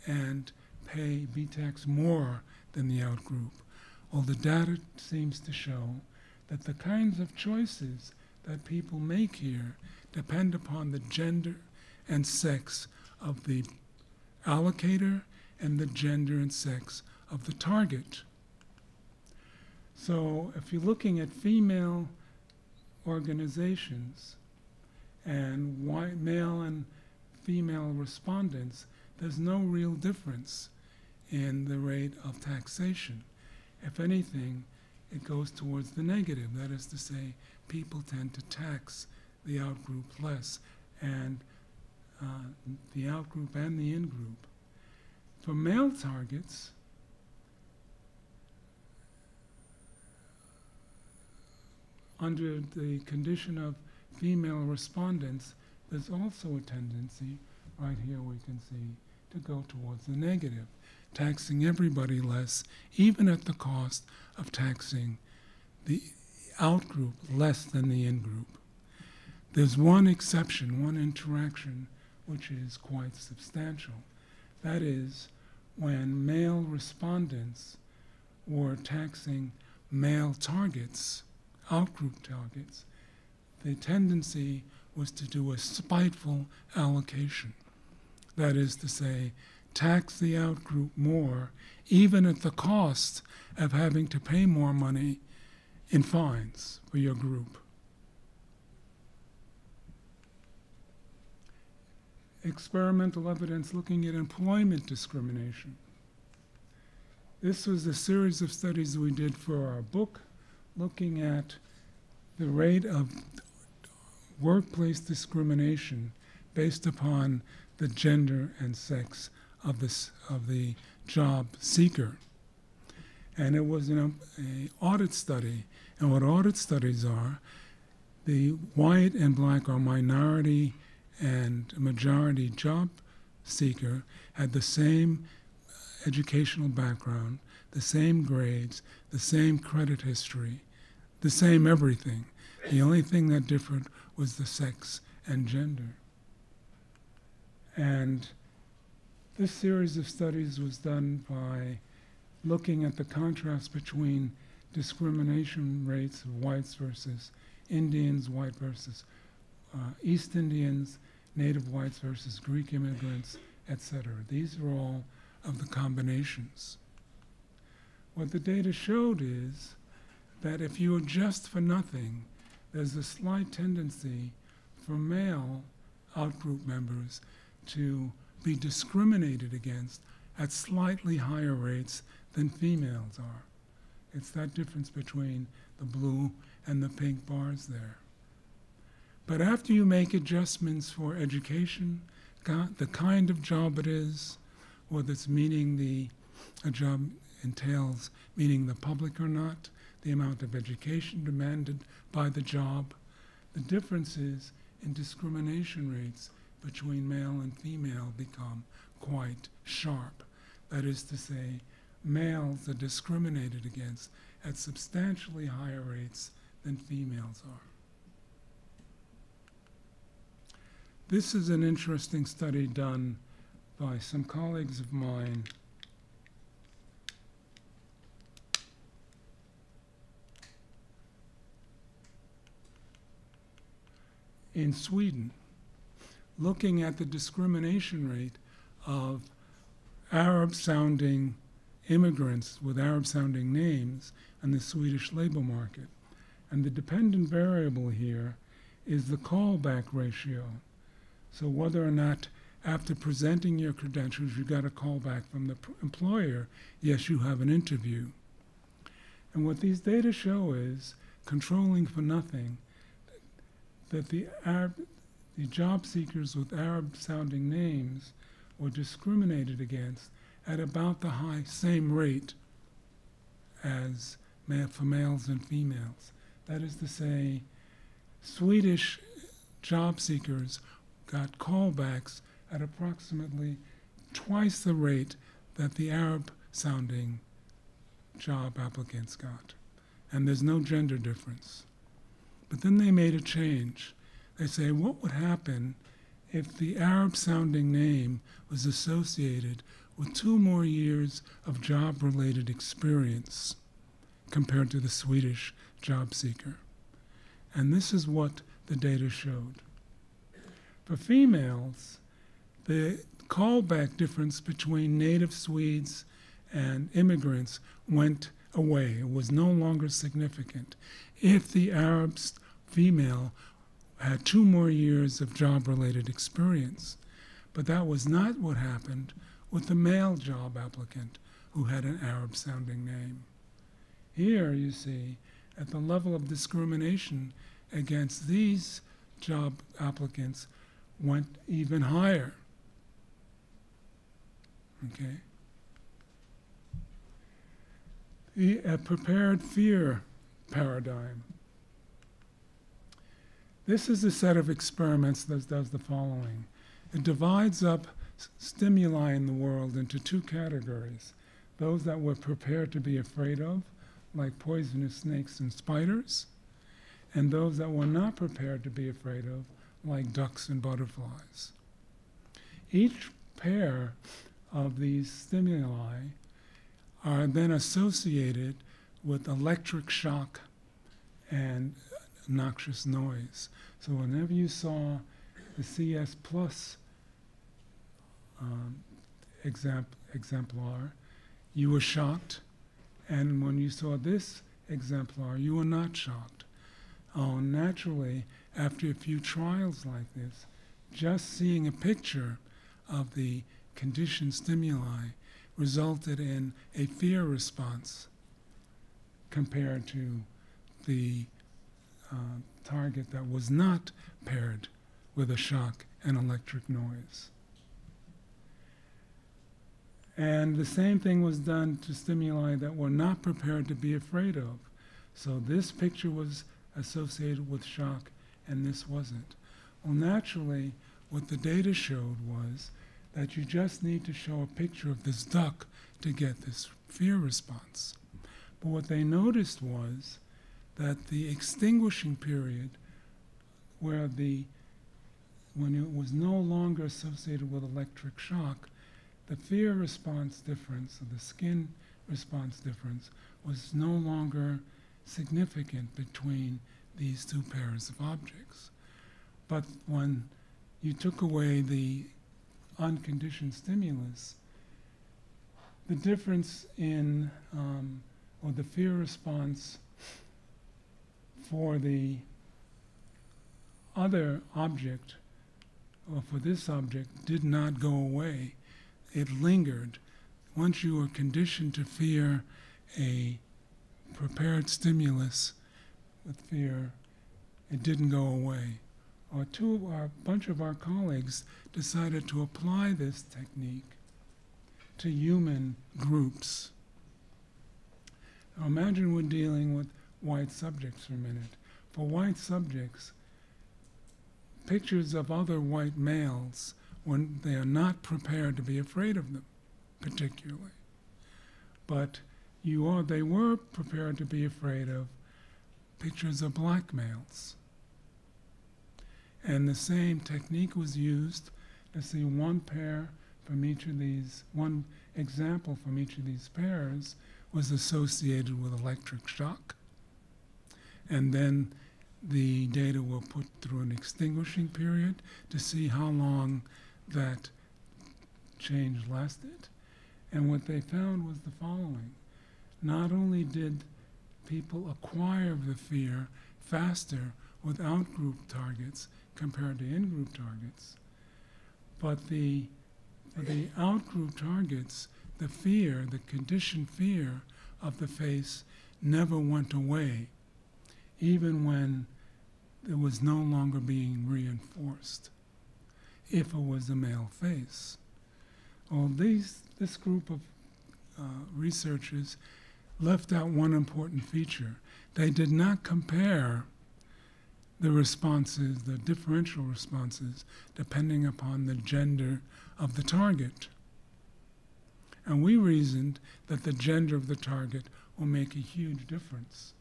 and pay, be taxed more than the outgroup? Well, the data seems to show that the kinds of choices that people make here depend upon the gender and sex of the allocator and the gender and sex of the target. So if you're looking at female organizations and white male and female respondents, there's no real difference in the rate of taxation. If anything, it goes towards the negative. That is to say, people tend to tax the outgroup less, and uh, the outgroup and the in-group. For male targets, under the condition of female respondents, there's also a tendency, right here we can see, to go towards the negative, taxing everybody less, even at the cost of taxing the outgroup less than the in-group. There's one exception, one interaction, which is quite substantial. That is, when male respondents were taxing male targets, outgroup targets, the tendency was to do a spiteful allocation. That is to say, tax the outgroup more, even at the cost of having to pay more money in fines for your group. Experimental evidence looking at employment discrimination. This was a series of studies we did for our book looking at the rate of workplace discrimination based upon the gender and sex of, this, of the job seeker. And it was an a audit study. And what audit studies are, the white and black or minority and a majority job seeker had the same educational background, the same grades, the same credit history, the same everything. The only thing that differed was the sex and gender. And this series of studies was done by looking at the contrast between discrimination rates of whites versus Indians, white versus uh, East Indians, Native whites versus Greek immigrants, etc. These are all of the combinations. What the data showed is that if you adjust for nothing, there's a slight tendency for male outgroup members to be discriminated against at slightly higher rates than females are. It's that difference between the blue and the pink bars there. But after you make adjustments for education, the kind of job it is, whether it's meeting the a job entails meeting the public or not, the amount of education demanded by the job, the differences in discrimination rates between male and female become quite sharp. That is to say, males are discriminated against at substantially higher rates than females are. This is an interesting study done by some colleagues of mine. in Sweden, looking at the discrimination rate of Arab sounding immigrants with Arab sounding names in the Swedish labor market. And the dependent variable here is the callback ratio. So whether or not after presenting your credentials you got a call back from the employer, yes, you have an interview. And what these data show is controlling for nothing that the Arab, the job seekers with Arab sounding names were discriminated against at about the high same rate as for males and females. That is to say, Swedish job seekers got callbacks at approximately twice the rate that the Arab sounding job applicants got. And there's no gender difference. But then they made a change. They say, what would happen if the Arab sounding name was associated with two more years of job related experience compared to the Swedish job seeker? And this is what the data showed. For females, the callback difference between native Swedes and immigrants went away. It was no longer significant. If the Arab female had two more years of job related experience, but that was not what happened with the male job applicant who had an Arab sounding name. Here you see, at the level of discrimination against these job applicants went even higher. Okay? The uh, prepared fear paradigm. This is a set of experiments that does the following it divides up stimuli in the world into two categories those that we're prepared to be afraid of, like poisonous snakes and spiders, and those that we're not prepared to be afraid of, like ducks and butterflies. Each pair of these stimuli are then associated with electric shock and noxious noise. So whenever you saw the CS plus um, exemplar, you were shocked, and when you saw this exemplar, you were not shocked. Oh, naturally, after a few trials like this, just seeing a picture of the conditioned stimuli resulted in a fear response compared to the uh, target that was not paired with a shock and electric noise. And the same thing was done to stimuli that were not prepared to be afraid of. So this picture was associated with shock and this wasn't. Well, naturally, what the data showed was that you just need to show a picture of this duck to get this fear response. But what they noticed was that the extinguishing period, where the when it was no longer associated with electric shock, the fear response difference, or the skin response difference, was no longer significant between these two pairs of objects. But when you took away the unconditioned stimulus, the difference in, um, or the fear response for the other object, or for this object, did not go away. It lingered. Once you were conditioned to fear a prepared stimulus with fear, it didn't go away. Or two our bunch of our colleagues decided to apply this technique to human groups. Now imagine we're dealing with white subjects for a minute. For white subjects, pictures of other white males when they are not prepared to be afraid of them, particularly. But you are, they were prepared to be afraid of pictures of black males. And the same technique was used to see one pair from each of these, one example from each of these pairs was associated with electric shock. And then the data were put through an extinguishing period to see how long that change lasted. And what they found was the following. Not only did people acquire the fear faster with out-group targets compared to in-group targets, but the, the out-group targets, the fear, the conditioned fear of the face never went away, even when it was no longer being reinforced, if it was a male face. Well, these, this group of uh, researchers left out one important feature. They did not compare the responses, the differential responses, depending upon the gender of the target. And we reasoned that the gender of the target will make a huge difference.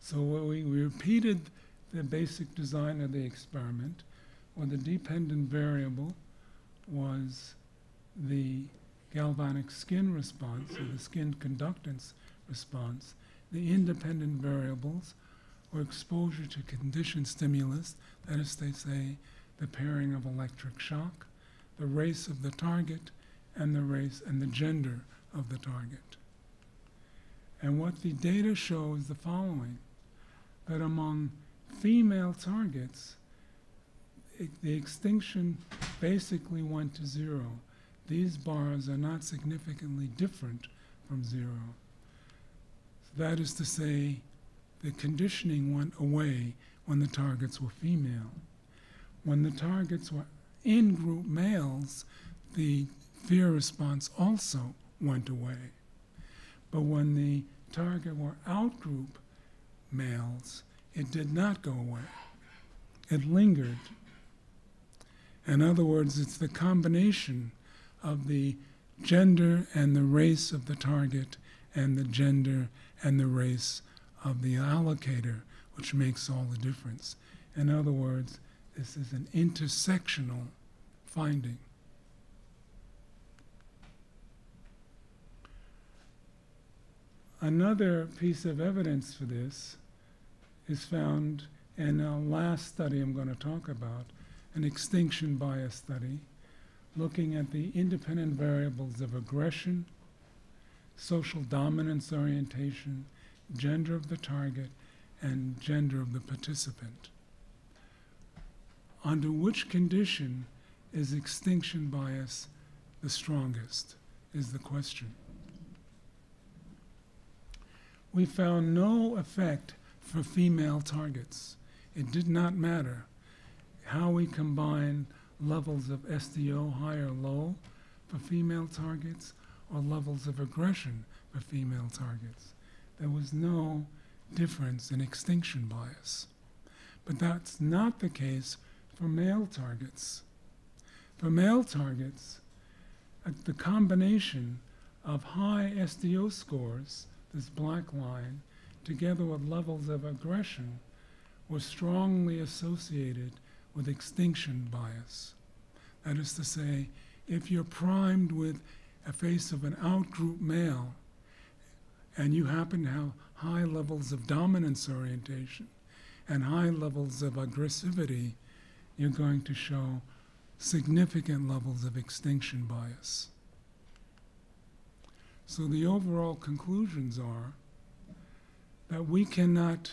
So we, we repeated the basic design of the experiment, where the dependent variable was the galvanic skin response, or the skin conductance response. The independent variables were exposure to conditioned stimulus, that is, they say, the pairing of electric shock, the race of the target, and the race and the gender of the target. And what the data show is the following that among female targets, it, the extinction basically went to zero. These bars are not significantly different from zero. So that is to say, the conditioning went away when the targets were female. When the targets were in group males, the fear response also went away. But when the target were out group males, it did not go away. It lingered. In other words, it's the combination of the gender and the race of the target and the gender and the race of the allocator which makes all the difference. In other words, this is an intersectional finding. Another piece of evidence for this is found in a last study I'm going to talk about, an extinction bias study, looking at the independent variables of aggression, social dominance orientation, gender of the target, and gender of the participant. Under which condition is extinction bias the strongest, is the question. We found no effect for female targets. It did not matter how we combine levels of SDO, high or low, for female targets, or levels of aggression for female targets. There was no difference in extinction bias. But that's not the case for male targets. For male targets, uh, the combination of high SDO scores, this black line, together with levels of aggression, were strongly associated with extinction bias. That is to say, if you're primed with a face of an outgroup male and you happen to have high levels of dominance orientation and high levels of aggressivity, you're going to show significant levels of extinction bias. So the overall conclusions are that we cannot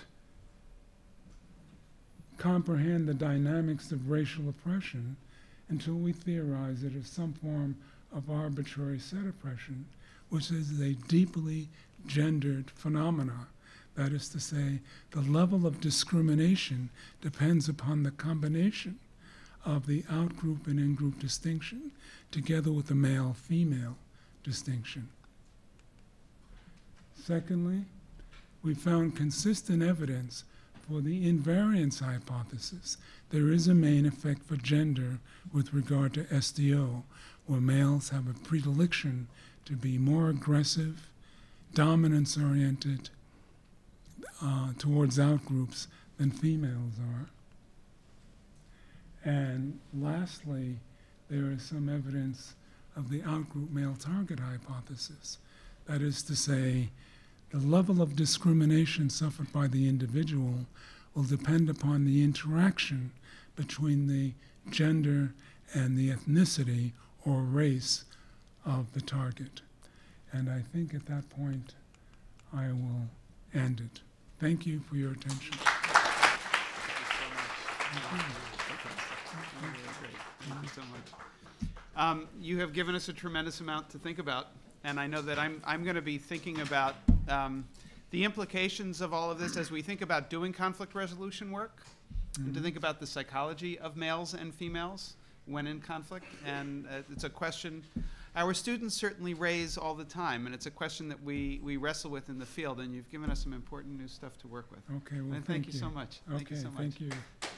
comprehend the dynamics of racial oppression until we theorize it as some form of arbitrary set oppression, which is a deeply gendered phenomena. That is to say, the level of discrimination depends upon the combination of the out-group and in-group distinction together with the male-female distinction. Secondly, we found consistent evidence for the invariance hypothesis. There is a main effect for gender with regard to SDO, where males have a predilection to be more aggressive, dominance oriented uh, towards outgroups than females are. And lastly, there is some evidence of the outgroup male target hypothesis. That is to say, the level of discrimination suffered by the individual will depend upon the interaction between the gender and the ethnicity or race of the target. And I think at that point, I will end it. Thank you for your attention. Um, you have given us a tremendous amount to think about, and I know that I'm, I'm going to be thinking about um, the implications of all of this as we think about doing conflict resolution work, and to think about the psychology of males and females when in conflict. And uh, it's a question our students certainly raise all the time, and it's a question that we, we wrestle with in the field, and you've given us some important new stuff to work with. Okay, well, And thank thank you so much. Thank you Okay, so much. thank you.